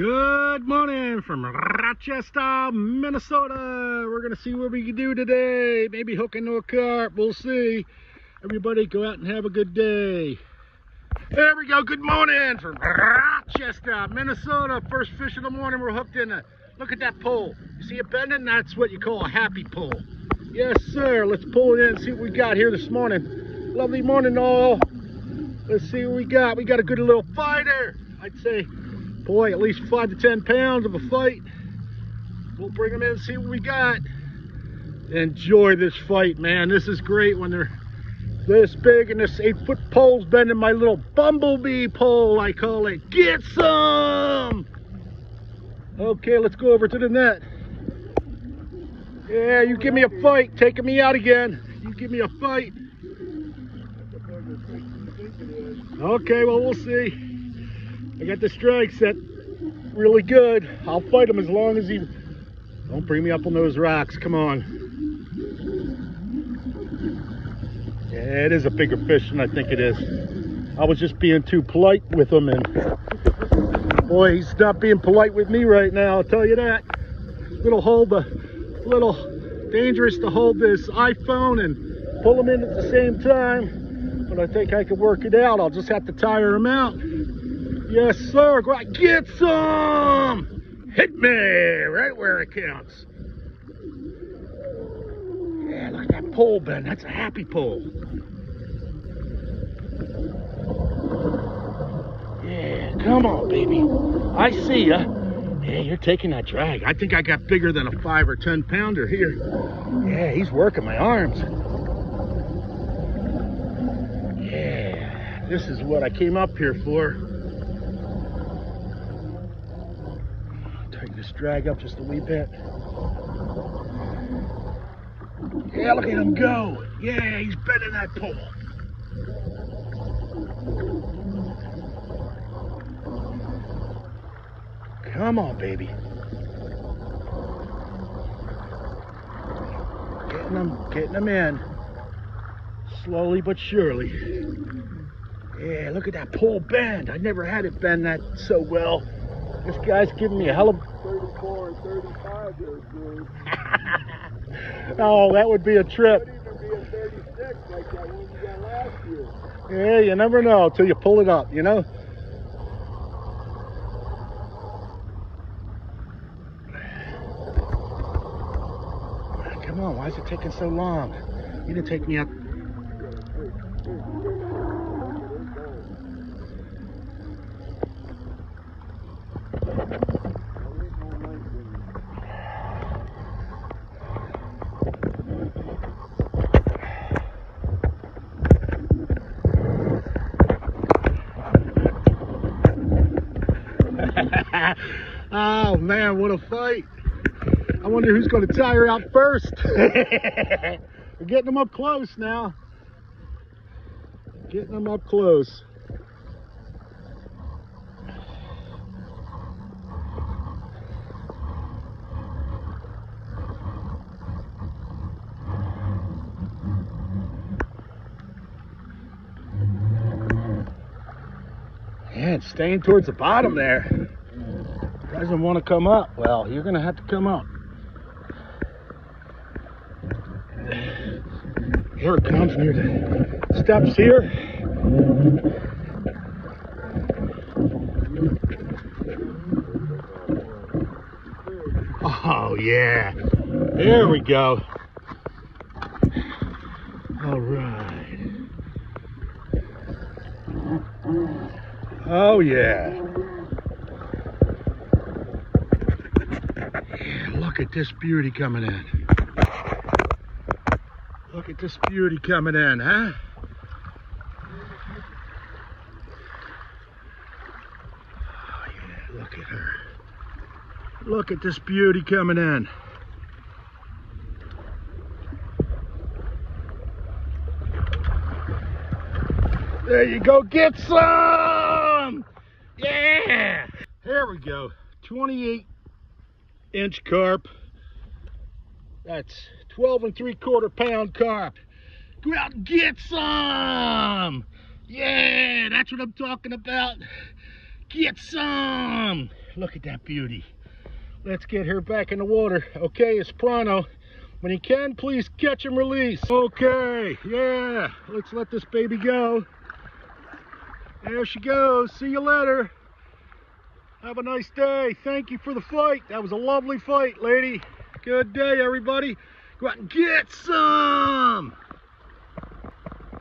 Good morning from Rochester, Minnesota. We're going to see what we can do today. Maybe hook into a carp. We'll see. Everybody go out and have a good day. There we go. Good morning from Rochester, Minnesota. First fish of the morning. We're hooked in a, look at that pole. You see it bending? That's what you call a happy pole. Yes, sir. Let's pull it in and see what we got here this morning. Lovely morning, all. Let's see what we got. We got a good little fighter. I'd say boy, at least five to 10 pounds of a fight. We'll bring them in and see what we got. Enjoy this fight, man. This is great when they're this big and this eight foot pole's bending my little bumblebee pole, I call it. Get some! Okay, let's go over to the net. Yeah, you give me a fight, taking me out again. You give me a fight. Okay, well, we'll see. I got the strike set really good. I'll fight him as long as he... Don't bring me up on those rocks. Come on. Yeah, it is a bigger fish than I think it is. I was just being too polite with him and boy, he's not being polite with me right now, I'll tell you that. Little hold a little dangerous to hold this iPhone and pull him in at the same time. But I think I can work it out. I'll just have to tire him out. Yes, sir. Go out, get some. Hit me right where it counts. Yeah, look at that pole, Ben. That's a happy pole. Yeah, come on, baby. I see ya. Yeah, you're taking that drag. I think I got bigger than a five or 10 pounder here. Yeah, he's working my arms. Yeah, this is what I came up here for. Just drag up just a wee bit. Yeah, look at him go. Yeah, he's bending that pole. Come on, baby. Getting them, getting them in. Slowly but surely. Yeah, look at that pole bend. I never had it bend that so well. This guy's giving me a hell of 34 and 35 there, dude. oh, that would be a trip. Could even be a 36 like you got last year. Yeah, you never know until you pull it up, you know? Come on, why is it taking so long? You didn't take me up. oh man, what a fight. I wonder who's going to tire out first. We're getting them up close now. Getting them up close. Man, staying towards the bottom there doesn't want to come up. Well, you're going to have to come up. Here it comes near the steps here. Oh, yeah. There we go. All right. Oh, yeah. Look at this beauty coming in. Look at this beauty coming in, huh? Oh, yeah, look at her. Look at this beauty coming in. There you go, get some! Yeah! There we go, 28 inch carp. That's 12 and three quarter pound carp. Go out and get some. Yeah, that's what I'm talking about. Get some. Look at that beauty. Let's get her back in the water. Okay, Esprano. When you can, please catch and release. Okay, yeah. Let's let this baby go. There she goes. See you later. Have a nice day. Thank you for the fight. That was a lovely fight, lady. Good day, everybody. Go out and get some.